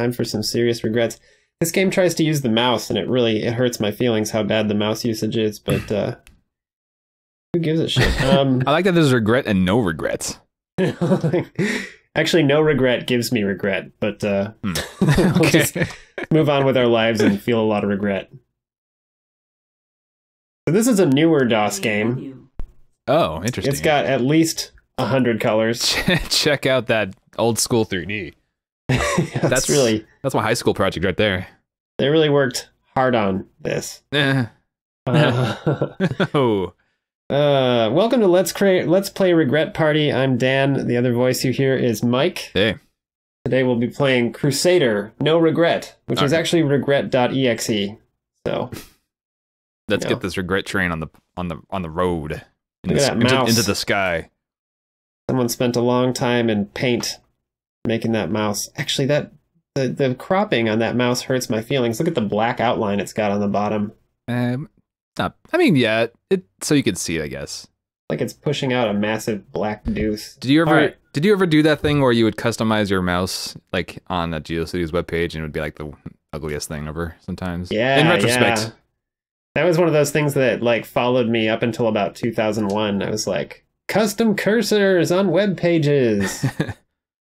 Time for some serious regrets. This game tries to use the mouse, and it really it hurts my feelings how bad the mouse usage is. But uh, who gives a shit? Um, I like that there's regret and no regrets. actually, no regret gives me regret. But uh, Hmm. we'll Okay. just move on with our lives and feel a lot of regret. So this is a newer DOS game. Oh, interesting. It's got at least a hundred colors. check out that old school 3D. that's, That's- really That's my high school project right there. they really worked hard on this. Eh. Uh, oh, uh, welcome to Let's Create Let's Play Regret Party. I'm Dan. The other voice you hear is Mike. hey. Today we'll be playing Crusader No Regret, which is actually regret.exe. So Let's No. get this regret train on the on the on the road in Look the, at that into, mouse. into the sky. someone spent a long time in paint making that mouse. Actually, that the the cropping on that mouse hurts my feelings. Look at the black outline it's got on the bottom. Um, not, I mean, yeah, it so you could see I guess. Like it's pushing out a massive black deuce. Did you ever right. did you ever do that thing where you would customize your mouse like on a GeoCities webpage and it would be like the ugliest thing ever sometimes? Yeah. In retrospect. yeah. That was one of those things that like followed me up until about 2001. I was like, custom cursors on web pages.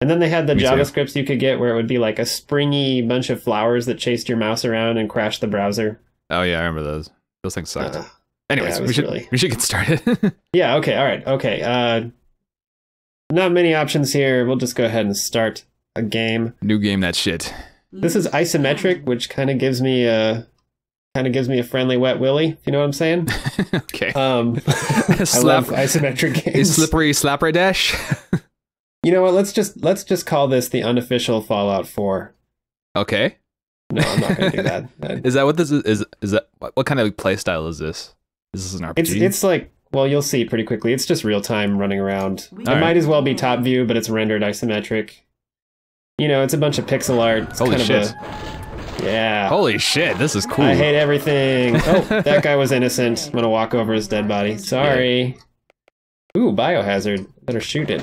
and then they had the Me too. JavaScripts you could get where it would be like a springy bunch of flowers that chased your mouse around and crashed the browser. oh yeah, I remember those. Those things sucked. Uh, Anyways, yeah, we should really- we should get started. yeah, okay, all right, okay. Uh, not many options here. We'll just go ahead and start a game. New game that shit. This is isometric, which kind of gives me a kind of gives me a friendly wet willy. You know what I'm saying? okay. Um, I love isometric a games. slippery slapper dash. You know what? Let's just let's just call this the unofficial Fallout 4. okay. No, I'm not going to do that. Uh, that what this is? Is, is that what, what kind of play style is this? Is this an RPG? It's it's like well, you'll see pretty quickly. It's just real time running around. It Alright. might as well be top view, but it's rendered isometric. You know, it's a bunch of pixel art. It's Holy kind shit. Of a, yeah. Holy shit! This is cool. I hate everything. Oh, that guy was innocent. I'm gonna walk over his dead body. Sorry. Ooh, biohazard. Better shoot it.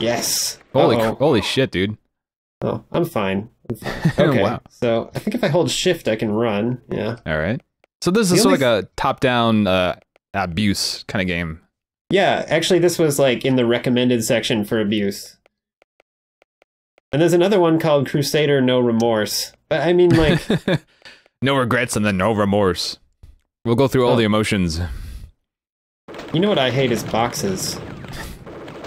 Yes. holy holy shit, dude. Oh, I'm fine. I'm fine. Okay. Wow. So I think if I hold shift, I can run. Yeah. All right. So this The is sort of like a top-down uh, abuse kind of game. Yeah, actually, this was like in the recommended section for abuse. And there's another one called Crusader No Remorse. But I mean, like, no regrets and then no remorse. We'll go through all Oh. the emotions. you know what I hate is boxes.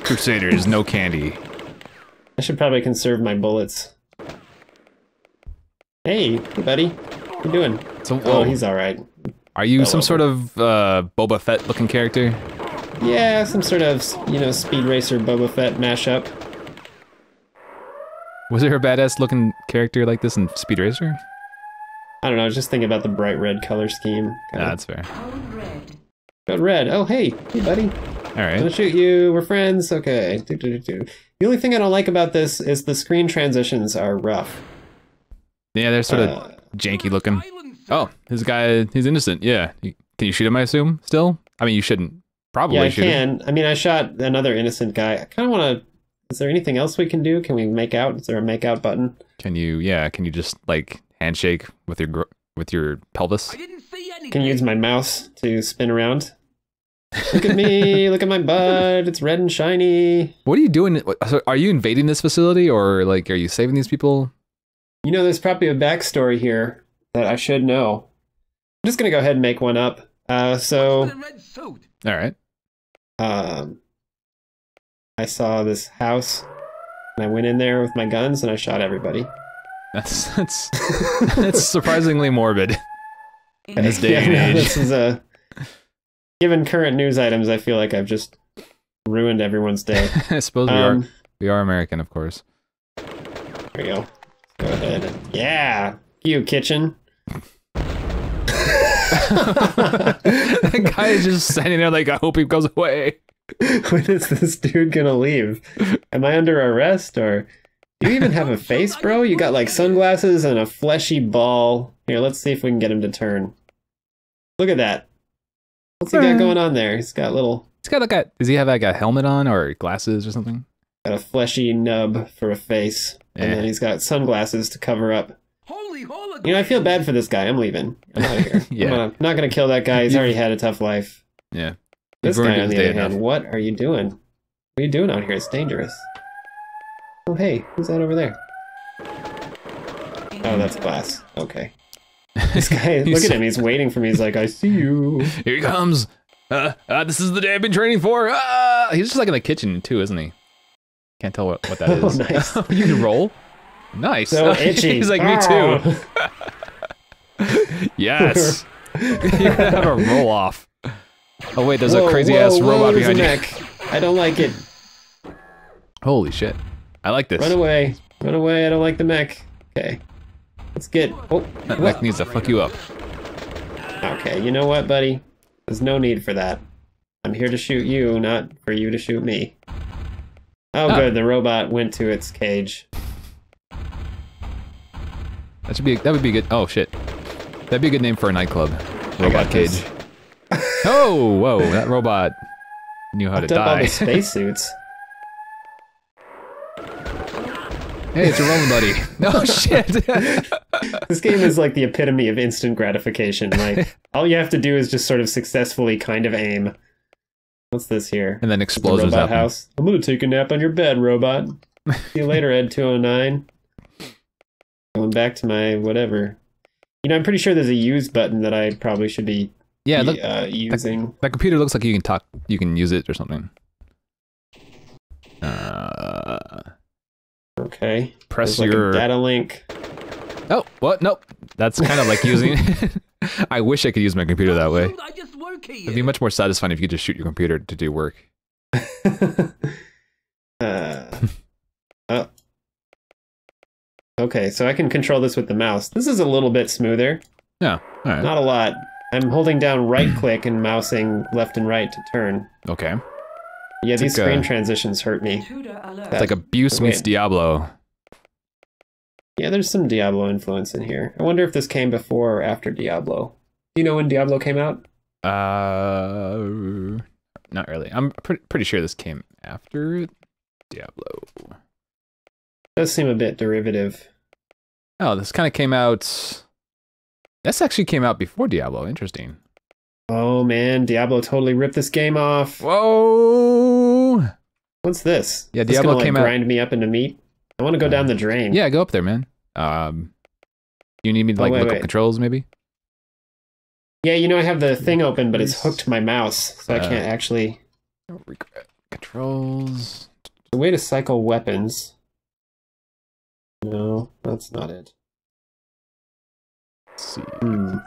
Crusaders, no candy. I should probably conserve my bullets. Hey, hey, buddy. How you doing? So, Oh, he's all right. are you fell some over. sort of uh, Boba Fett looking character? Yeah, some sort of, you know, Speed Racer Boba Fett mashup. Was there a badass looking character like this in Speed Racer? I don't know, just thinking about the bright red color scheme. That's fair. Got red. Oh, hey, hey, buddy. All I'm gonna shoot you. We're friends. Okay. Do, do, do, do. The only thing I don't like about this is the screen transitions are rough. Yeah, they're sort of Uh, janky looking. Oh, this guy, he's innocent. Yeah. Can you shoot him, I assume, still? I mean, you shouldn't. Probably yeah, I shoot him. can. I mean, I shot another innocent guy. I kind of want to. Is there anything else we can do? Can we make out? Is there a make out button? Can you, yeah, can you just, like, handshake with your with your pelvis? I didn't see anything. Can you use my mouse to spin around? Look at me. look at my butt. It's red and shiny. What are you doing? Are you invading this facility, or, like, are you saving these people? You know, there's probably a backstory here that I should know. I'm just gonna go ahead and make one up. Uh, so. All right. um, I saw this house and I went in there with my guns and I shot everybody. That's, that's, that's surprisingly morbid. In this day Yeah, and no, age. this is a given current news items. I feel like I've just ruined everyone's day. I suppose we are, Um, we are American, of course. there we go. Go ahead. Yeah, you kitchen. that guy is just standing there like, I hope he goes away. when is this dude gonna leave? Am I under arrest or? Do you even have a face, bro? You got like sunglasses and a fleshy ball. Here, let's see if we can get him to turn. Look at that. What's he got going on there? He's got little, He's got like a, does he have like a helmet on or glasses or something? got a fleshy nub for a face. and Eh. then he's got sunglasses to cover up. Holy hologram! You know, I feel bad for this guy. I'm leaving. I'm out of here. Yeah. I'm not gonna kill that guy. He's already had a tough life. Yeah. This guy, on the day other hand, enough. what are you doing? What are you doing out here? It's dangerous. Oh, hey, who's that over there? Oh, that's glass. Okay. This guy, look at him. He's waiting for me. He's like, I see you. Here he comes. Uh, uh, this is the day I've been training for. Ah! He's just like in the kitchen too, isn't he? Can't tell what, what that Oh, is. nice. you can roll. Nice. So itchy. He's like me too. Yes. You're have a roll off. Oh wait, there's a crazy whoa, ass whoa, robot there's a behind you. mech. I don't like it. Holy shit! I like this. Run away. Run away. I don't like the mech. Okay. Let's get. Oh, That what? mech needs to fuck you up. Okay, you know what, buddy? There's no need for that. I'm here to shoot you, not for you to shoot me. Oh, Ah. good. The robot went to its cage. That should be. That would be good. Oh shit. That'd be a good name for a nightclub. Robot cage. Oh, whoa! That robot knew how to up all the spacesuits. Hey, it's your rolling buddy. No shit. This game is like the epitome of instant gratification. Like all you have to do is just sort of successfully kind of aim. What's this here? and then The robot happen. house. I'm gonna take a nap on your bed, robot. See you later, ED 209. Going back to my whatever. You know, I'm pretty sure there's a use button that I probably should be Yeah, look, uh, using. that computer looks like you can talk. You can use it or something. Uh, Okay. press There's like your. a data link. Oh, what? Nope. That's kind of like using. I wish I could use my computer that way. I just work here. It'd be much more satisfying if you could just shoot your computer to do work. uh, oh. Okay, so I can control this with the mouse. This is a little bit smoother. Yeah. All right. Not a lot. I'm holding down right click and mousing left and right to turn. Okay. Yeah, It's these like screen a- transitions hurt me. It's like abuse meets Wait. Diablo. Yeah, there's some Diablo influence in here. I wonder if this came before or after Diablo. Do you know when Diablo came out? Uh, not really. I'm pretty pretty sure this came after Diablo. does seem a bit derivative. Oh, this kind of came out. This actually came out before Diablo. Interesting. Oh man, Diablo totally ripped this game off. Whoa! What's this? Yeah, This Diablo gonna, like, came out- grind me up into meat. I want to go down the drain. Yeah, go up there, man. Um, you need me to Oh, like wait, look wait. up controls, maybe? Yeah, you know I have the thing open, but it's hooked to my mouse, so I Uh, can't actually. Regret. Controls. The way to cycle weapons. No, that's not it. Let's see. Hmm.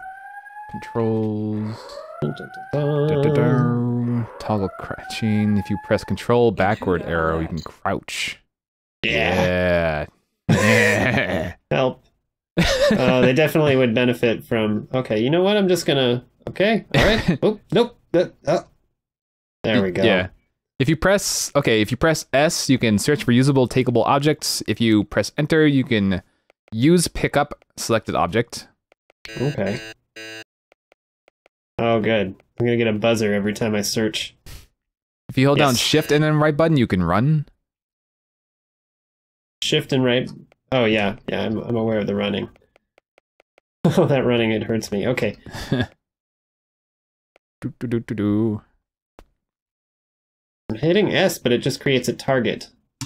Controls. Dun, dun, dun, dun. Toggle crouching. If you press control backward arrow, you can crouch. Yeah, Yeah. help. Uh, they definitely would benefit from. Okay, you know what? I'm just gonna. Okay, all right. oh, nope. That, oh. There we go. Yeah. If you press okay, if you press S, you can search for usable takeable objects. If you press enter, you can use pickup selected object. Okay. Oh, good. I'm gonna get a buzzer every time I search. If you hold down shift and then right button, you can run. Shift and right. Oh yeah, yeah. I'm I'm aware of the running. Oh, that running it hurts me. Okay. Do, do, do, do, do. I'm hitting S, but it just creates a target.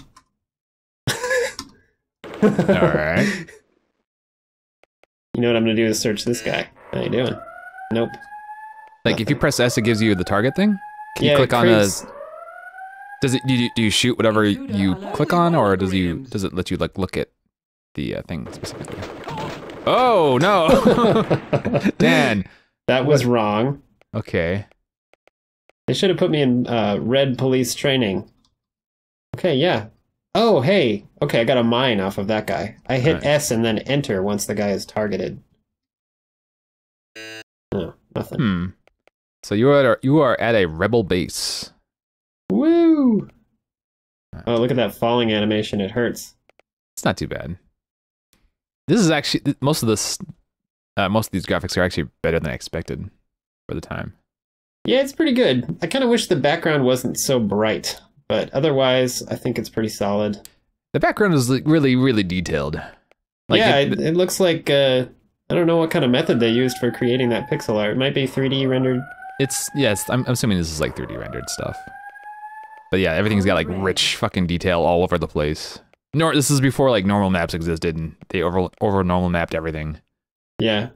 All right. You know what I'm gonna do is search this guy. How you doing? Nope. Like if you press S, it gives you the target thing. Can yeah, you click on a? Creates- Does it? Do you, do you shoot whatever you click on, or does you does it let you like look at the uh, thing specifically? Oh no, Dan. that was wrong. Okay. They should have put me in uh, red police training. Okay, yeah. Oh, hey. Okay, I got a mine off of that guy. I hit Alright. S and then enter once the guy is targeted. No, nothing. Hmm. So you are you are at a rebel base. Woo! Oh, look at that falling animation. It hurts. It's not too bad. This is actually most of this. Uh, most of these graphics are actually better than I expected for the time. Yeah, it's pretty good. I kind of wish the background wasn't so bright, but otherwise, I think it's pretty solid. The background is like really, really detailed. Like yeah, it- it, it looks like uh, I don't know what kind of method they used for creating that pixel art. It might be 3D rendered. it's yes. I'm, I'm assuming this is like 3D rendered stuff. But yeah, everything's got like rich fucking detail all over the place. Nor this is before like normal maps existed and they over over normal mapped everything. Yeah.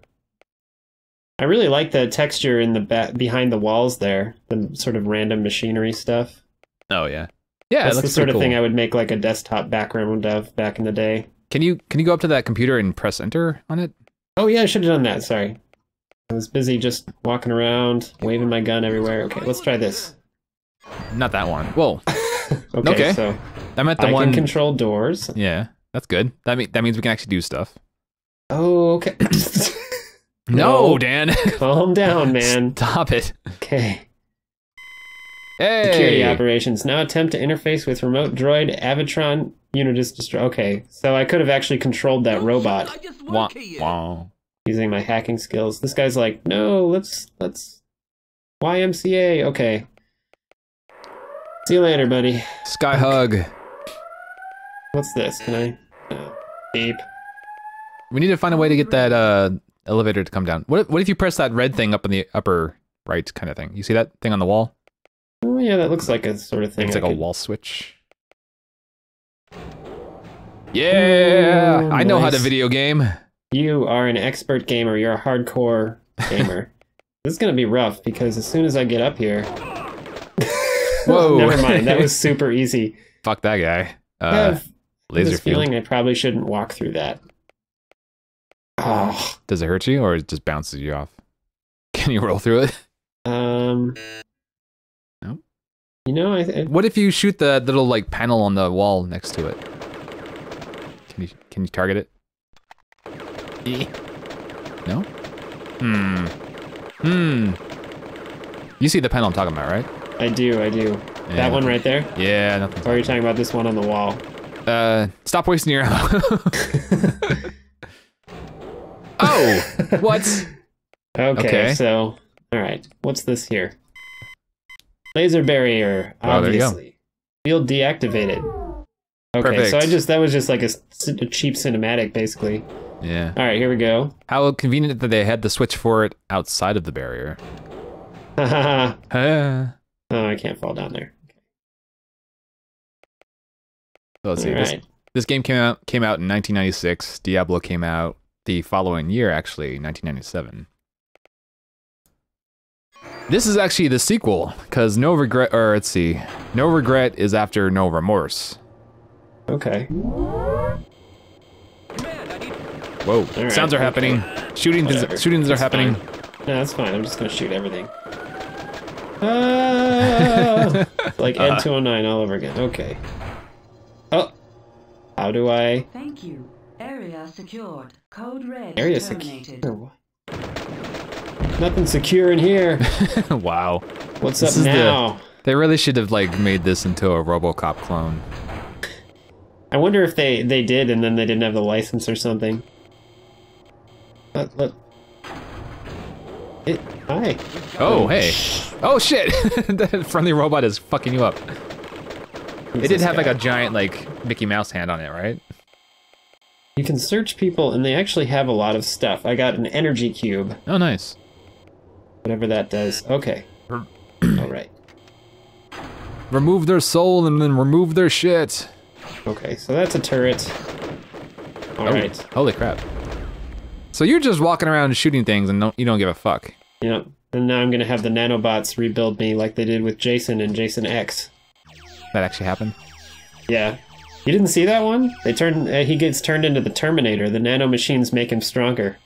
I really like the texture in the back behind the walls there, the sort of random machinery stuff. Oh yeah, yeah. That's the sort of thing. I would make like a desktop background of back in the day. Can you can you go up to that computer and press enter on it? Oh yeah, I should have done that. Sorry, I was busy just walking around, waving my gun everywhere. Okay, let's try this. Not that one. Whoa, Okay, Okay. so I meant the I one. can control doors. yeah, that's good. That mean that means we can actually do stuff. Oh, okay. No, No. Dan. Calm down, man. Stop it. Okay. Hey. Security operations. Now attempt to interface with remote droid Avatron Unitus destroy. Okay, so I could have actually controlled that robot Wah, wah. using my hacking skills. This guy's like, no, let's let's YMCA. Okay. See you later, buddy. Sky hug. What's this? Can I? No. Beep. We need to find a way to get that uh, elevator to come down. What if, what if you press that red thing up in the upper right kind of thing? You see that thing on the wall? Oh yeah, that looks like a sort of thing. It's like a wall switch. Yeah, I know how to video game. You are an expert gamer. You're a hardcore gamer. this is gonna be rough because as soon as I get up here. Whoa. Never mind. That was super easy. Fuck that guy. I Uh, have laser this feeling I probably shouldn't walk through that. Oh, Does it hurt you or it just bounces you off? Can you roll through it? um, No? You know, I, I What if you shoot the little like panel on the wall next to it? Can you can you target it? E. No? Hmm. Hmm. You see the panel I'm talking about, right? I do, I do. Yeah, that one right there. Yeah, nothing. Or are you talking about this one on the wall? Uh, stop wasting your ammo. oh, what? Okay, Okay. so all right, what's this here? Laser barrier, Oh, there you go. obviously. Field deactivated. Okay, so I just that was just like a cheap cinematic, basically. Yeah. All right, here we go. How convenient that they had the switch for it outside of the barrier. oh. I can't fall down there. So let's see. All right. this game came out came out in 1996. Diablo came out the following year, actually, 1997. This is actually the sequel, because No Regret, or let's see, No Regret is after No Remorse. Okay. Whoa, right, sounds are happening. Shootings, Whatever. shootings are happening. fine. No, that's fine. I'm just gonna shoot everything. Ah! like ED two o nine all over again. Okay. Oh. How do I Thank you. Area secured. Code red area secured. Nothing secure in here. wow, What's This up is the- now? they really should have like made this into a RoboCop clone. I wonder if they they did and then they didn't have the license or something. Let, let, it, hi. Oh, hey. Oh shit! that friendly robot is fucking you up. It did have like a giant like Mickey Mouse hand on it, right? You can search people and they actually have a lot of stuff. I got an energy cube, Oh, nice. whatever that does. Okay. all right. Remove their soul and then remove their shit. Okay, so that's a turret. All Oh, right. Holy crap. So you're just walking around shooting things and don't, you don't give a fuck. Yep. And now I'm gonna have the nanobots rebuild me like they did with Jason and Jason X. That actually happened. Yeah. You didn't see that one? They turn. Uh, he gets turned into the Terminator. The nano machines make him stronger.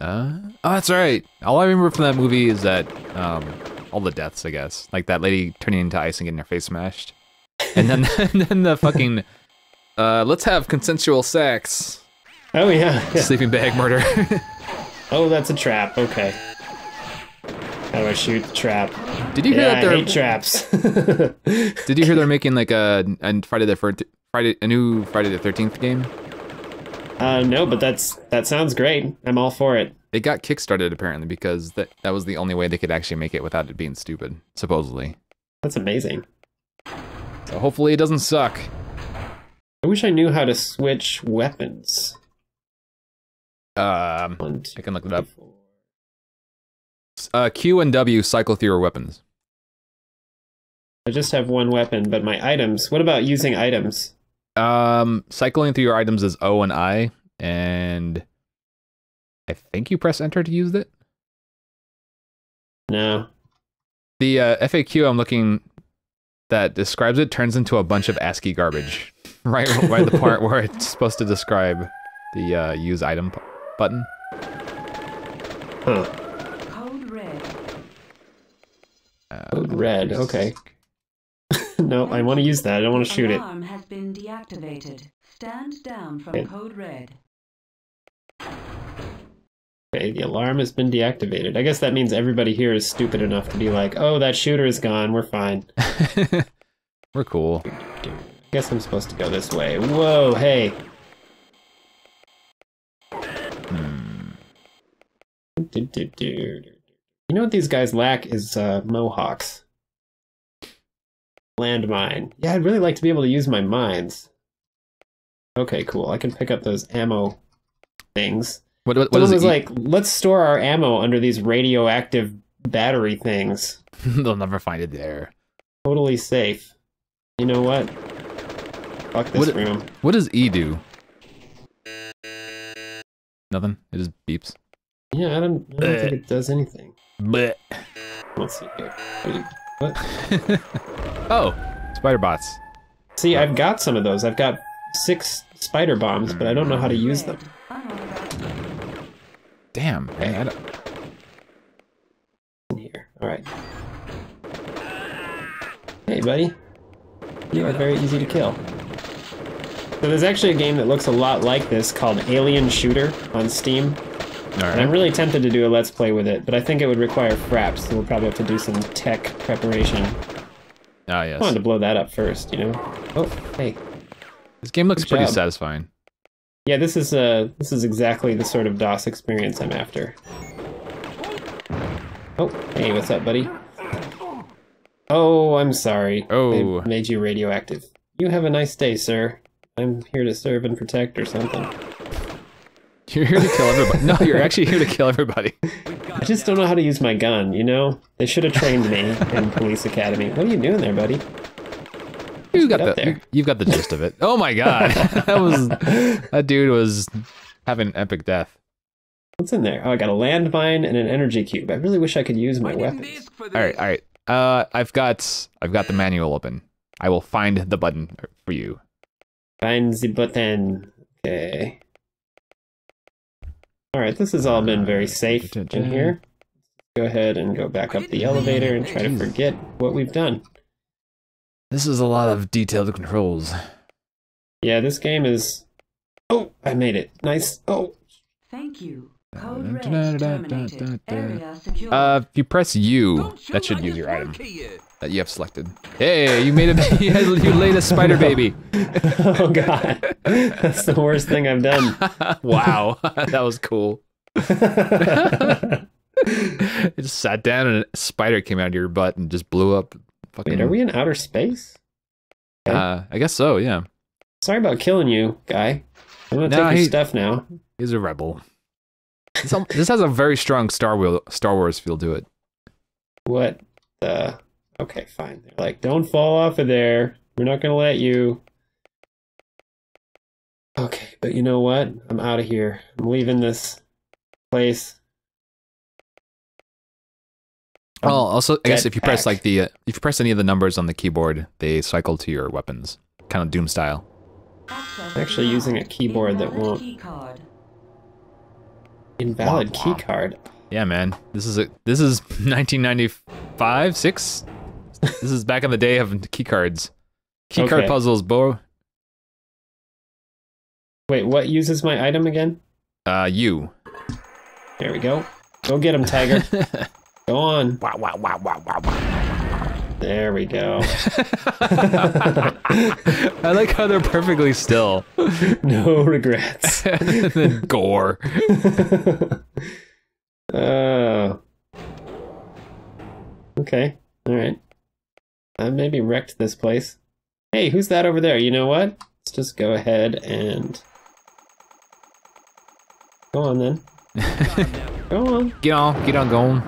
Uh, oh, that's right. All I remember from that movie is that um, all the deaths, I guess, like that lady turning into ice and getting her face smashed, and then and then the fucking uh, let's have consensual sex, Oh yeah. yeah. sleeping bag murder. Oh, that's a trap. Okay. How do I shoot the trap? Did you hear Yeah, that they're hate traps. Did you hear they're making like a, a Friday the Thir- Friday a new Friday the Thirteenth game? uh, no, but that's that sounds great. I'm all for it. It got kickstarted apparently because that that was the only way they could actually make it without it being stupid, supposedly. That's amazing. So hopefully it doesn't suck. I wish I knew how to switch weapons. Um, One, two, I can look it up. four. Uh, Q and W cycle through your weapons. I just have one weapon, but my items. What about using items? Um, cycling through your items is O and I, and I think you press enter to use it. No. The uh, FAQ I'm looking that describes it turns into a bunch of ASCII garbage. Right, right the part where it's supposed to describe the uh, use item p- button. Huh. Code red. Uh, Code red, okay. no, I want to use that. I don't want to shoot it. Alarm has been deactivated. Stand down from Okay. code red. Okay, the alarm has been deactivated. I guess that means everybody here is stupid enough to be like, oh, that shooter is gone. We're fine. We're cool. I guess I'm supposed to go this way. Whoa, hey. You know what these guys lack is uh, mohawks. Landmine. Yeah, I'd really like to be able to use my mines. Okay, cool. I can pick up those ammo things. What, what, what Someone was like, let's store our ammo under these radioactive battery things. They'll never find it there. Totally safe. You know what? Fuck this What- room. What does E do? Nothing. It just beeps. Yeah, I don't, I don't think it does anything. But Let's see here. Oh, spider bots. See, I've got some of those. I've got six spider bombs, but I don't know how to use them. Damn. man, I don't- In here. All right. Hey, buddy. You are very easy to kill. So there's actually a game that looks a lot like this called Alien Shooter on Steam. All And I'm really tempted to do a let's play with it, but I think it would require fraps, so we'll probably have to do some tech preparation. Ah, yes. I wanted to blow that up first, you know? Oh, hey. This game looks Good pretty job. satisfying. Yeah, this is uh this is exactly the sort of DOS experience I'm after. Oh, hey, what's up, buddy? Oh, I'm sorry. Oh. I made you radioactive. You have a nice day, sir. I'm here to serve and protect or something. You're here to kill everybody. No, you're actually here to kill everybody. I just don't know how to use my gun, you know? They should have trained me in police academy. What are you doing there, buddy? You got the there. you've got the gist of it. Oh my god, that was that dude was having an epic death. What's in there? Oh, I got a landmine and an energy cube. I really wish I could use my weapons. All right, all right. Uh, I've got I've got the manual open. I will find the button for you. Find the button. Okay. Alright, this has all been very safe in here. Go ahead and go back up the elevator and try to forget what we've done. This is a lot of detailed controls. Yeah, this game is. Oh, I made it. Nice. Oh, Thank you. Code red terminated. Area secure. Uh, if you press U, that should use your item that you have selected. Hey, you made it. you, you laid a spider baby. oh god. That's the worst thing I've done. wow, that was cool. it just sat down and a spider came out of your butt and just blew up. Fucking, Wait, are we in outer space? Uh, I guess so. Yeah, Sorry about killing you, guy. I'm gonna No, take your stuff now. he's a rebel. This, this has a very strong Star Wars Star Wars feel to it. What the? Okay, fine. They're like, don't fall off of there. We're not gonna let you. Okay, but you know what? I'm out of here. I'm leaving this place. Oh, also, I guess if you press like the uh, if you press any of the numbers on the keyboard, they cycle to your weapons, kind of Doom style. I'm actually using a keyboard that won't. Key card. Invalid Womp key card. Yeah, man, this is a this is 1995 six. This is back in the day of key cards, key card Okay. puzzles, bro. Wait, what uses my item again? Uh, you. There we go. Go get him, Tiger. go on. wow, wow, wow, wow, wow, wow. There we go. I like how they're perfectly still. no regrets. and then gore. Oh. okay. All right. I maybe wrecked this place. Hey, who's that over there? You know what? let's just go ahead and go on then. Go on. Get on, get on going.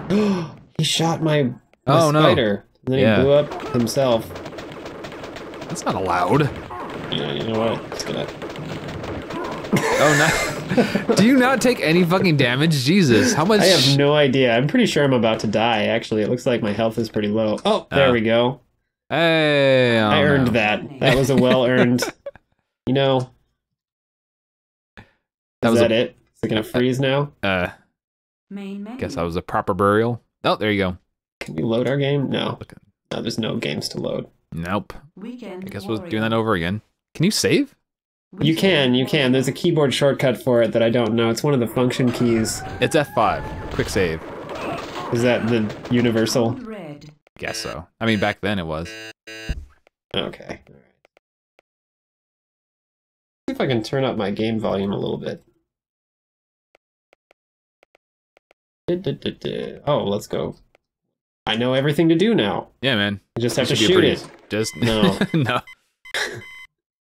he shot my, my Oh, no. spider. And then Yeah. he blew up himself. That's not allowed. Yeah, you know what? It's gonna. Oh no. Do you not take any fucking damage? Jesus, how much? I have no idea. I'm pretty sure I'm about to die. Actually, it looks like my health is pretty low. Oh, there Oh. we go. Hey, I don't earned know. that. That was a well earned. you know. that was that a- it? Is it gonna freeze now? Uh, Main menu. guess that was a proper burial. Oh, there you go. Can we load our game? No. No, there's no games to load. Nope. Weekend I guess we're warrior. doing that over again. Can you save? You can, you can. There's a keyboard shortcut for it that I don't know. It's one of the function keys. It's F5. Quick save. Is that the universal? Code red. Guess so. I mean, back then it was. Okay. Alright. See if I can turn up my game volume a little bit. Oh, let's go. I know everything to do now. Yeah, man. I just have to be a shoot pretty- it. Just No. no.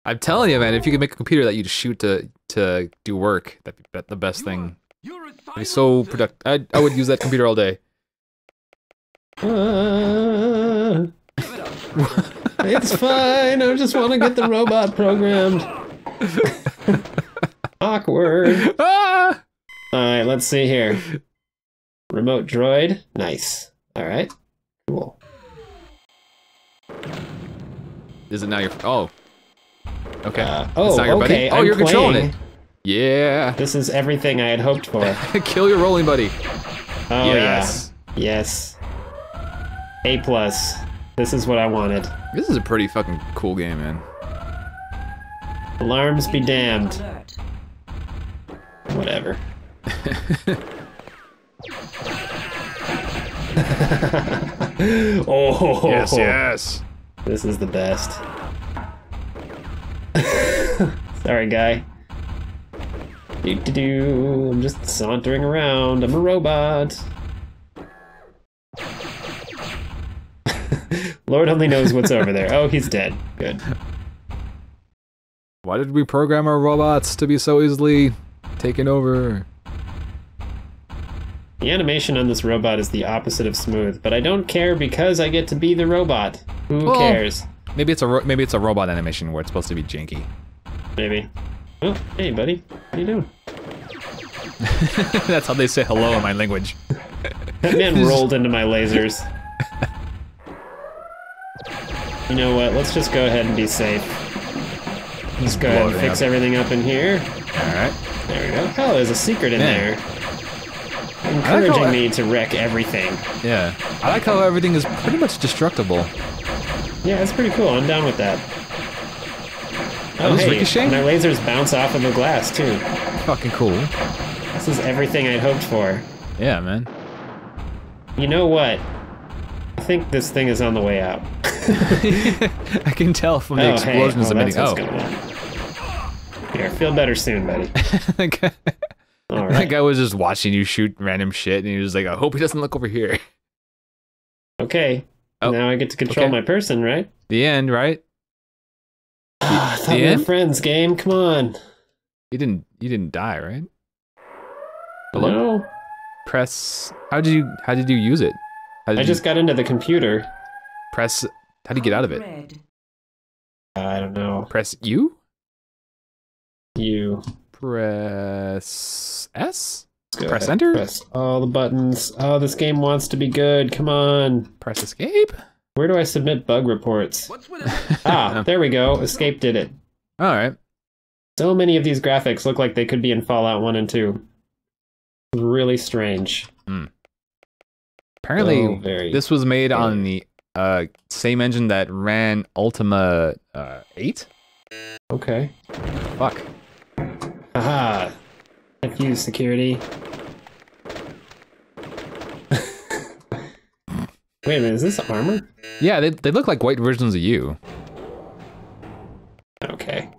I'm telling you, man. If you could make a computer that you just shoot to to do work, that'd be be- the best thing. It'd be so productive. I I would use that computer all day. Ah. it's fine. I just want to get the robot programmed. Awkward. ah! All right, let's see here. Remote droid. Nice. All right. Cool. Is it now your? Oh. Okay. Uh, It's oh, not your buddy? okay. Oh, I'm you're controlling it. Yeah. This is everything I had hoped for. Kill your rolling buddy. Oh yes. yeah. Yes. A plus. This is what I wanted. This is a pretty fucking cool game, man. Alarms be damned. Whatever. oh. yes. This is the best. Sorry, guy. Do do do. I'm just sauntering around. I'm a robot. Lord only knows what's over there. Oh, he's dead. Good. Why did we program our robots to be so easily taken over? The animation on this robot is the opposite of smooth, but I don't care because I get to be the robot. Who Well- cares? Maybe it's a ro- maybe it's a robot animation where it's supposed to be janky. Maybe. Oh, hey, buddy. How you doing? That's how they say hello in my language. That man rolled into my lasers. You know what? Let's just go ahead and be safe. Let's go ahead and fix up. everything up in here. All right. There we go. Oh, there's a secret in there. like Encouraging I- me to wreck everything. Yeah. I like how everything is pretty much destructible. Yeah, that's pretty cool. I'm down with that. Oh, was hey, ricocheting? my lasers bounce off of the glass, too. Fucking cool. This is everything I'd hoped for. Yeah, man. You know what? I think this thing is on the way out. I can tell from the oh, explosions hey. oh, emitting. that's Oh. Here, feel better soon, buddy. that guy, All that guy was just watching you shoot random shit, and he was like, "I hope he doesn't look over here." Okay. Oh, Now I get to control okay. my person, right? The end, right? Ah, I thought we were end? friends, game. Come on. You didn't. You didn't die, right? Hello. No. Press. How did you? How did you use it? I you just got into the computer. press. How do you get out of it? I don't know. Press U. You. Press S. Go Press ahead. enter? Press all the buttons. Oh, this game wants to be good. Come on. Press escape. Where do I submit bug reports? Ah, there we go. Escape did it. All right. So many of these graphics look like they could be in Fallout 1 and 2. Really strange. Apparently, Oh, this was made on the uh, same engine that ran Ultima uh, 8. Okay. Fuck. Haha. F you, security. Wait a minute, is this armor? Yeah, they, they look like white versions of you. Okay.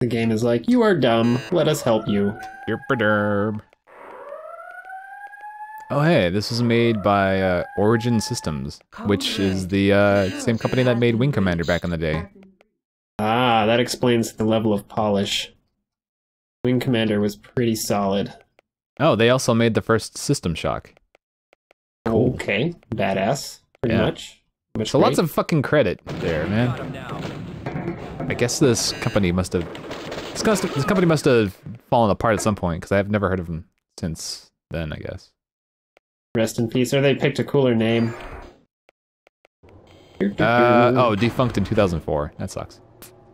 The game is like, you are dumb. Let us help you. Derp-a-derp. Oh hey, this was made by uh, Origin Systems, which is the uh, same company that made Wing Commander back in the day. Ah, that explains the level of polish. Wing Commander was pretty solid. Oh, they also made the first System Shock. Okay, badass. Pretty Yeah. much. much So lots of fucking credit there, man. I guess this company must have this company must have fallen apart at some point because I've never heard of them since then. I guess. Rest in peace. Or they picked a cooler name. Uh, oh, defunct in 2004. That sucks.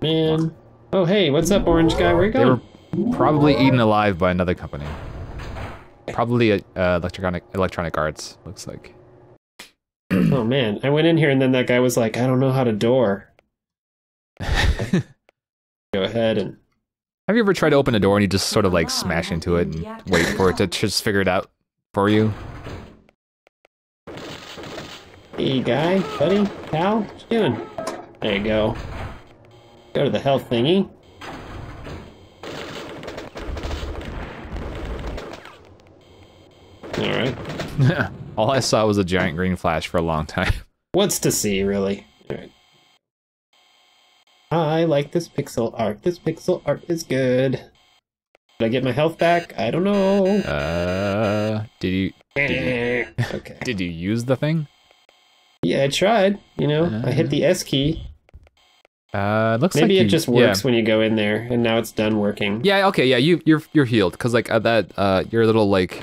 man. Oh hey, what's up, orange guy? Where you going? They were probably eaten alive by another company. Probably uh, electronic electronic arts. Looks like. Oh man, I went in here and then that guy was like, "I don't know how to door." Go ahead and Have you ever tried to open a door and you just sort of like smash into it and wait for it to just figure it out for you? Hey, guy, buddy, pal, what you doing? There you go. Go to the health thingy. All right. All I saw was a giant green flash for a long time. What's to see, really? All right. I like this pixel art. This pixel art is good. Did I get my health back? I don't know. Uh, did you okay. did you use the thing? Yeah, I tried. You know, I hit the S key. Uh, looks Maybe like it you- just works when you go in there, and now it's done working. Yeah. yeah. Okay. Yeah. You you're you're healed because like uh, that uh your little like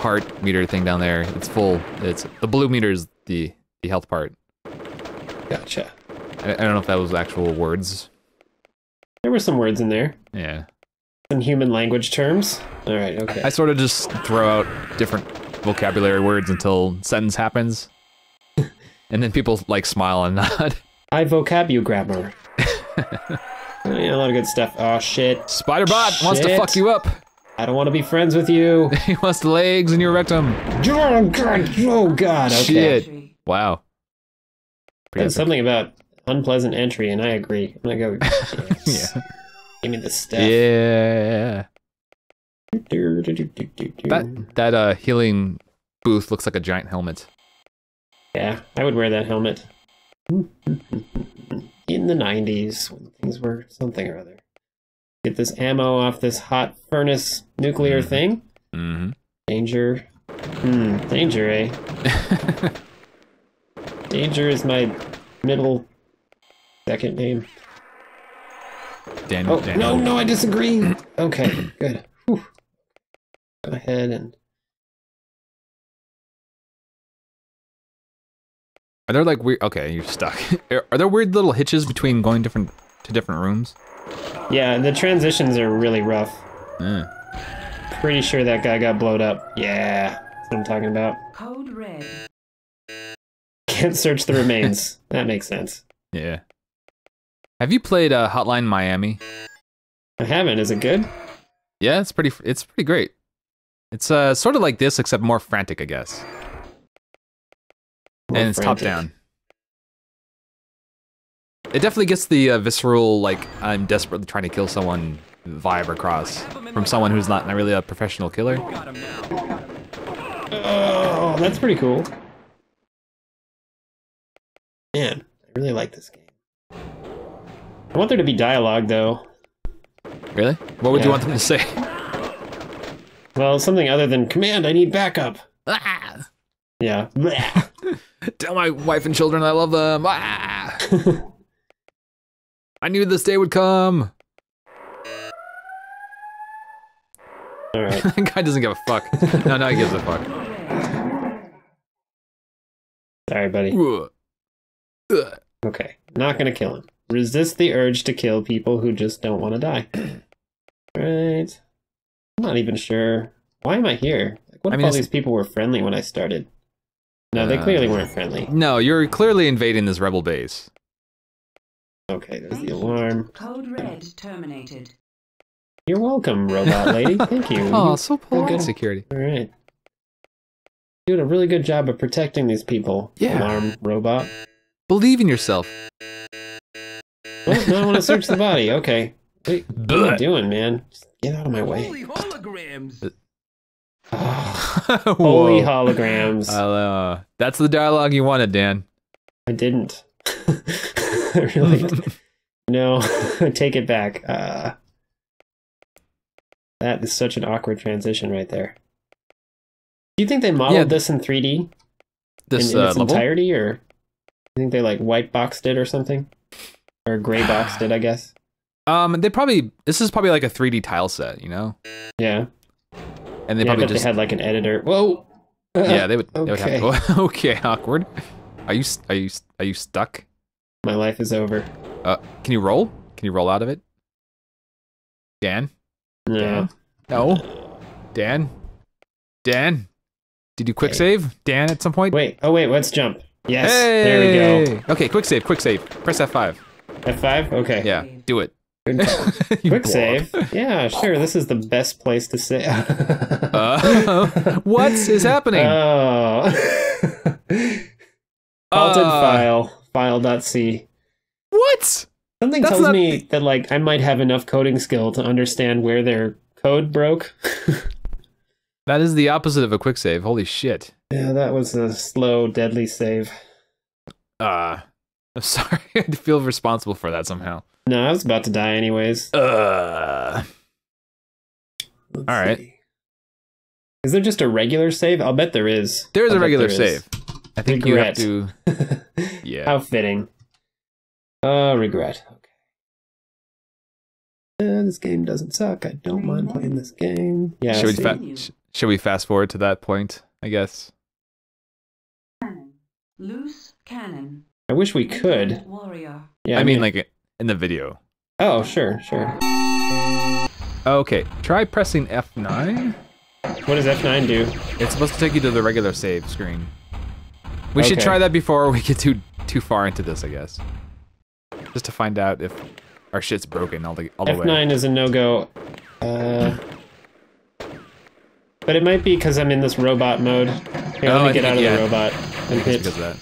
heart meter thing down there. It's full. It's the blue meter is the the health part. Gotcha. I, I don't know if that was actual words. There were some words in there. Yeah. Some human language terms. All right. Okay. I sort of just throw out different vocabulary words until sentence happens, and then people like smile and nod. I vocabu grammar. yeah, a lot of good stuff. Oh shit! Spiderbot wants to fuck you up. I don't want to be friends with you. he wants the legs in your rectum. Oh god! Oh god! Okay. Shit. Wow. There's something about unpleasant entry, and I agree. I'm gonna go. Yes. Yeah. Give me the stuff. Yeah. That that uh healing booth looks like a giant helmet. Yeah, I would wear that helmet. In the 90s, when things were something or other. Get this ammo off this hot furnace nuclear Mhm. thing. Mm-hmm. Danger. Hmm, danger, eh? Danger is my middle second name. Daniel. Oh, Daniel. no, no, I disagree. Okay, good. Whew. Go ahead and. Are there like weird? Okay, you're stuck. are are there weird little hitches between going different to different rooms? Yeah, the transitions are really rough. Eh. Pretty sure that guy got blowed up. Yeah, that's what I'm talking about. Code red. Can't search the remains. that makes sense. Yeah. Have you played uh, Hotline Miami? I haven't. Is it good? Yeah, it's pretty. It's pretty great. It's uh sort of like this, except more frantic, I guess. More and it's top down. It definitely gets the uh, visceral, like I'm desperately trying to kill someone vibe across from someone who's not really a professional killer. Oh, that's pretty cool. Man, I really like this game. I want there to be dialogue, though. Really? What would you want them to say? Well, something other than "Command, I need backup." Ah! Yeah. Tell my wife and children I love them. Ah! I knew this day would come. All right. That guy doesn't give a fuck. No, no, he gives a fuck. Sorry, buddy. Ugh. Ugh. Okay. Not gonna kill him. Resist the urge to kill people who just don't want to die. right. I'm not even sure. Why am I here? Like, what I if mean, all these people were friendly when I started? No, they Uh, clearly weren't friendly. No, you're clearly invading this rebel base. Okay, there's the alarm. Code red terminated. You're welcome, robot lady. Thank you. Oh, so polite. good. Security. All right. Doing a really good job of protecting these people. Yeah. Alarm robot. Believe in yourself. Well, now I want to search the body. Okay. Wait, what are you doing, man? Just get out of my way. Holy holograms! Oh, Holy holograms. Uh, that's the dialogue you wanted, Dan. I didn't. I really. No, take it back. Uh, that is such an awkward transition right there. Do you think they modeled Yeah. this in 3D This in, in uh, its level. entirety, or you think they like white boxed it or something, or gray boxed it? I guess. Um, they probably this is probably like a 3D tile set, you know, Yeah. And they yeah, probably just they had like an editor. Whoa. Uh, yeah they would they would okay. have to, okay awkward. Are you are you are you stuck? My life is over. Uh, can you roll? Can you roll out of it? Dan? No. Dan? No. Dan? Dan? Did you quick Hey. save? Dan at some point? Wait. Oh wait. Let's jump. Yes. hey! There we go. Okay, quick save, quick save. Press F5. F5. Okay. Yeah, do it. Good Quick blob. save. Yeah, sure. This is the best place to save. Uh, what is happening? Oh. Halted Uh, file. File.c. What? Something That's tells not- me that like I might have enough coding skill to understand where their code broke. That is the opposite of a quick save. Holy shit. yeah, that was a slow, deadly save. Uh, I'm sorry. I feel responsible for that somehow. No, I was about to die anyways. Uh, Let's All right. see. Is there just a regular save? I'll bet there is. there is I'll a regular there is. save. I think you have to. Yeah. How fitting. Oh, regret. Okay. Uh, this game doesn't suck. I don't mind playing this game. Yeah. should, we see? fa- sh- should we fast forward to that point? I guess. Cannon. Loose cannon. I wish we could. Warrior. Yeah. I mean, like in the video. Oh, sure, sure. Okay, try pressing F9. What does F9 do? It's supposed to take you to the regular save screen. We should try that before we get too too far into this, I guess. Just to find out if our shit's broken all the all the way. F9 is a no go. Uh, but it might be because I'm in this robot mode. Here, Oh, let me I get think- out of yeah. the robot and hit of that.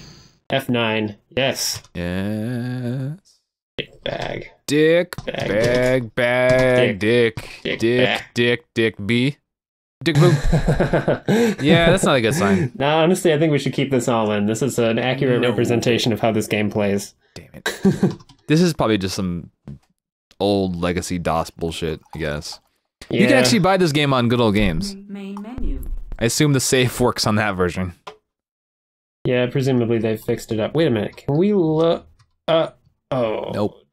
F9. Yes. Yes. Dick bag. Dick, Bag, bag, bag, dick, Dick, dick, bag. dick, dick, B. Dick boo. Yeah, that's not a good sign. No, honestly, I think we should keep this all in. This is an accurate No. representation of how this game plays. Damn it. This is probably just some old legacy DOS bullshit, I guess. Yeah. You can actually buy this game on Good Old Games. Main menu. I assume the save works on that version. Yeah, presumably they fixed it up. Wait a minute. Can we look? Uh oh. Nope.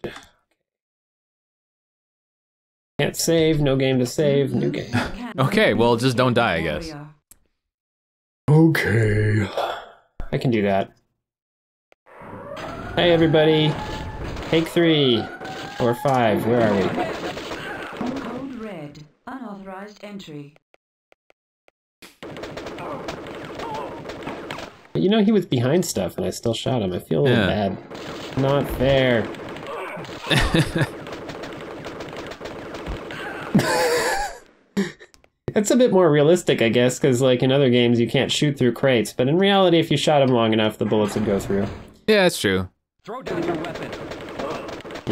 Can't save. No game to save. New mm-hmm. game. Okay, well, just don't die, I guess. Okay. I can do that. Hey, everybody. Take three. Or five. Where are we? Code red. Unauthorized entry. You know, he was behind stuff and I still shot him. I feel a little Yeah. bad. Not fair. It's a bit more realistic, I guess, because, like, in other games, you can't shoot through crates. But in reality, if you shot him long enough, the bullets would go through. yeah, it's true. Throw down your weapon.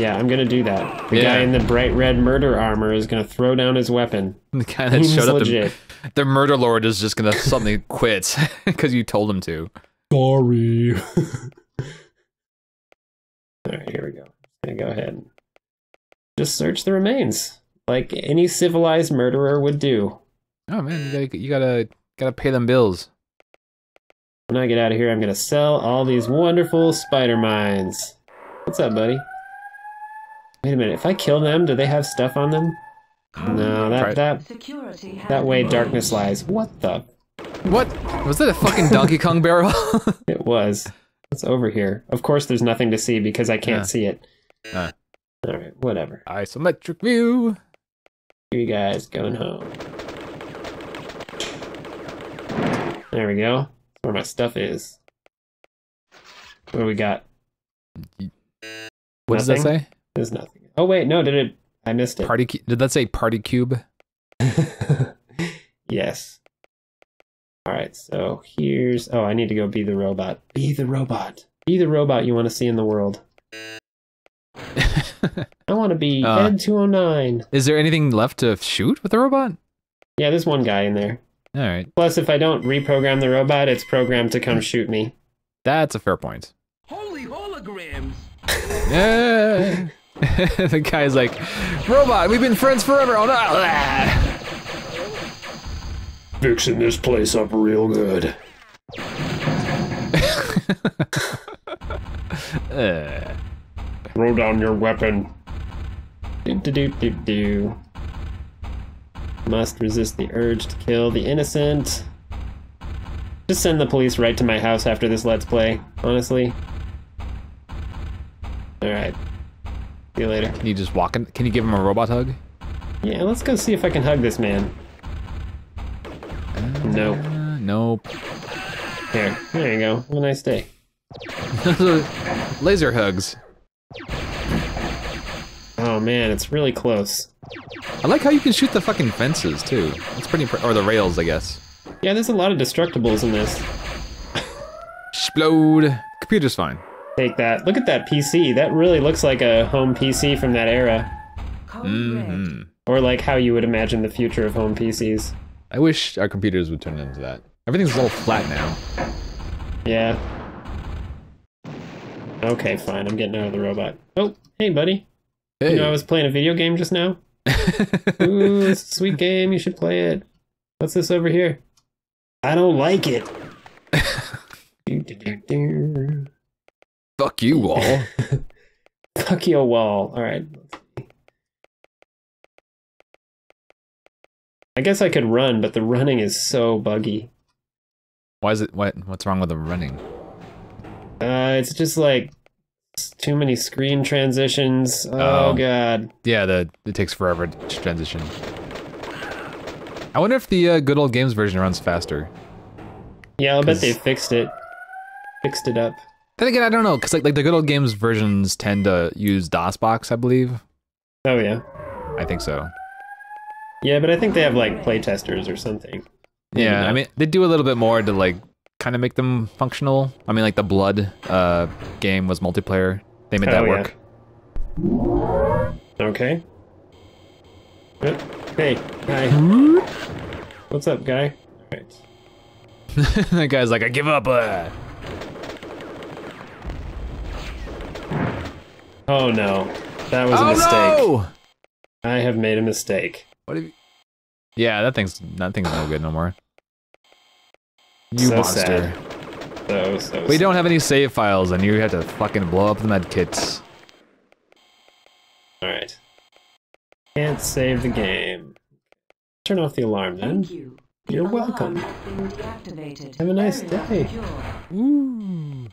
Yeah, I'm gonna do that. The Yeah. guy in the bright red murder armor is gonna throw down his weapon. The guy that Seems showed up, legit. to, the murder lord is just gonna suddenly quit because you told him to. Sorry. Alright, here we go. I'm gonna go ahead and just search the remains. Like any civilized murderer would do. Oh man, you gotta, you gotta, gotta pay them bills. When I get out of here, I'm gonna sell all these wonderful spider mines. What's up, buddy? Wait a minute. If I kill them, do they have stuff on them? No, Try that that Security that way darkness lies. What the? What was that? A fucking Donkey Kong barrel? It was. It's over here. Of course, there's nothing to see because I can't Yeah. see it. Ah. All right, whatever. Isometric view. You guys going home? There we go. That's where my stuff is. What do we got? What does that say? There's nothing. Oh wait, no, did it? I missed it. Party. cu- Did that say party cube? yes. All right, so here's. Oh, I need to go be the robot. Be the robot. Be the robot you want to see in the world. I want to be Uh. ED 209. Is there anything left to shoot with the robot? Yeah, there's one guy in there. All right, Plus, if I don't reprogram the robot, it's programmed to come shoot me. that's a fair point. Holy holograms! Yeah. the guy's like, robot, we've been friends forever. Oh no! Fixing this place up real good. Uh, Throw down your weapon. Do do do do do. Must resist the urge to kill the innocent. Just send the police right to my house after this let's play, honestly. Alright. See you later. can you just walk in? Can you give him a robot hug? Yeah, let's go see if I can hug this man. Nope. Uh, nope. Here, there you go. Have a nice day. Laser hugs. Oh man, it's really close. I like how you can shoot the fucking fences too. It's pretty, or the rails, I guess. Yeah, there's a lot of destructibles in this. Explode. Computer's fine. Take that. Look at that PC. That really looks like a home PC from that era. Code hmm. Or like how you would imagine the future of home PCs. I wish our computers would turn into that. Everything's all flat now. Yeah. Okay, fine. I'm getting out of the robot. Oh, hey, buddy. Hey. You know, I was playing a video game just now. Ooh, it's a sweet game. You should play it. What's this over here? I don't like it. Do-do-do-do. Fuck you, wall. Fuck your wall. All right. I guess I could run, but the running is so buggy. Why is it? What? What's wrong with the running? Uh, it's just like s- too many screen transitions. Oh, Oh. god. Yeah, the it takes forever to transition. I wonder if the uh, good old games version runs faster. Yeah, I'll bet they fixed it. Fixed it up. Then again, I don't know, cause like like the good old games versions tend to use DOSBox, I believe. Oh yeah. I think so. Yeah, but I think they have like playtesters or something. Yeah, I mean they do a little bit more to like kind of make them functional. I mean, like the Blood uh, game was multiplayer. They made that Oh, yeah. work. Okay. Yep. Hey, hi. What's up, guy? Alright. that guy's like, I give up. Uh. Oh no. That was a oh mistake. no! I have made a mistake. What have you? Yeah, that thing's that thing's no good no more. You So monster. sad. So, so We don't have any save files, and you have to fucking blow up the med kits. Alright. Can't save the game. Turn off the alarm then. Thank you. You're welcome. has been deactivated. Have a nice day. Ooh.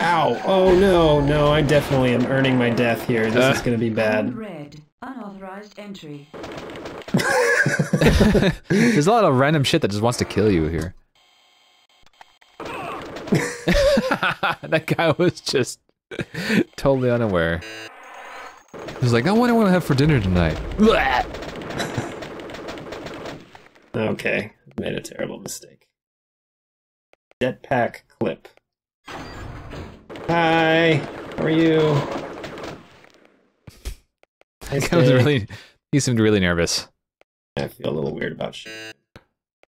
Ow! Oh no, no, I definitely am earning my death here. This Uh. is gonna be bad. red. Unauthorized entry. There's a lot of random shit that just wants to kill you here. that guy was just totally unaware. He was like, I wonder what I have for dinner tonight. Okay, made a terrible mistake. Jetpack clip. Hi, how are you? Nice That was really, he seemed really nervous. I feel a little weird about shit.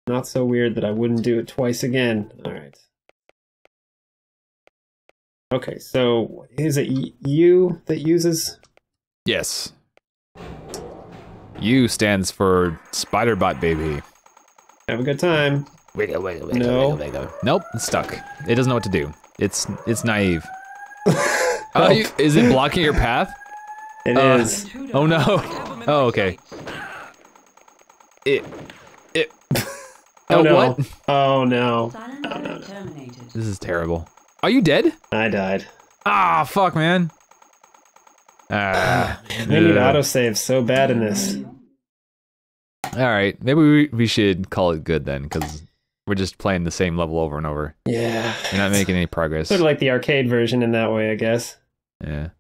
Not so weird that I wouldn't do it twice again. All right. Okay, so is it y- you that uses? Yes. U stands for Spiderbot Baby. Have a good time. Wiggle, wiggle, wiggle, No. wiggle, wiggle. Nope, it's stuck. It doesn't know what to do. It's it's naive. Oh, you- is it blocking your path? It Uh, is. Oh, no. Oh, okay. It it. Oh, Oh, no. what? Oh no. Silent alert terminated. This is terrible. Are you dead? I died. Ah, fuck, man. Ah, I need ugh. autosave so bad in this. All right, maybe we, we should call it good then, because we're just playing the same level over and over. Yeah. We're not making any progress. Sort of like the arcade version in that way, I guess. Yeah.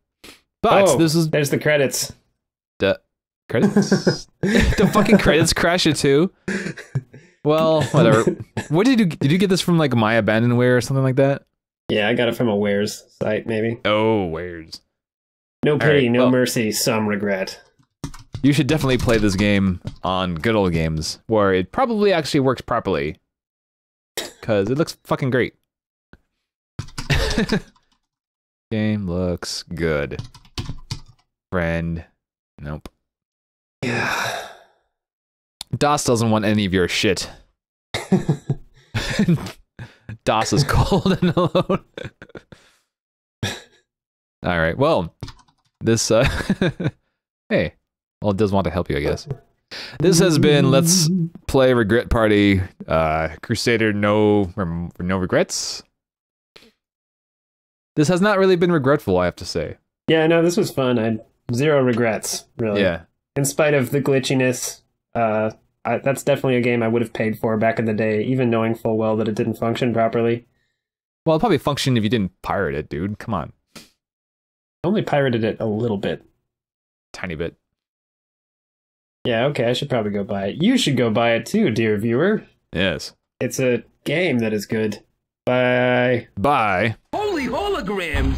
But oh, this is there's the credits. the credits. the fucking credits crash it too. Well, whatever. What did you did you get this from like My Abandonware or something like that? Yeah, I got it from a warez site, maybe. Oh, warez. No pity, right, no well- mercy, some regret. You should definitely play this game on good old games where it probably actually works properly. Cause it looks fucking great. Game looks good. friend. Nope. Yeah. DOS doesn't want any of your shit. DOS is cold and alone. All right. Well, this. Uh, hey, well, it does want to help you, I guess. This has been Let's Play Regret Party. Uh, Crusader, no, rem- no regrets. This has not really been regretful, I have to say. Yeah, no, this was fun. I zero regrets, really. Yeah. In spite of the glitchiness, uh, I, that's definitely a game I would have paid for back in the day, even knowing full well that it didn't function properly. Well, it probably functioned if you didn't pirate it, dude. Come on, I only pirated it a little bit. tiny bit. Yeah, okay, I should probably go buy it. You should go buy it too, dear viewer. Yes. It's a game that is good. Bye. Bye. Holy holograms!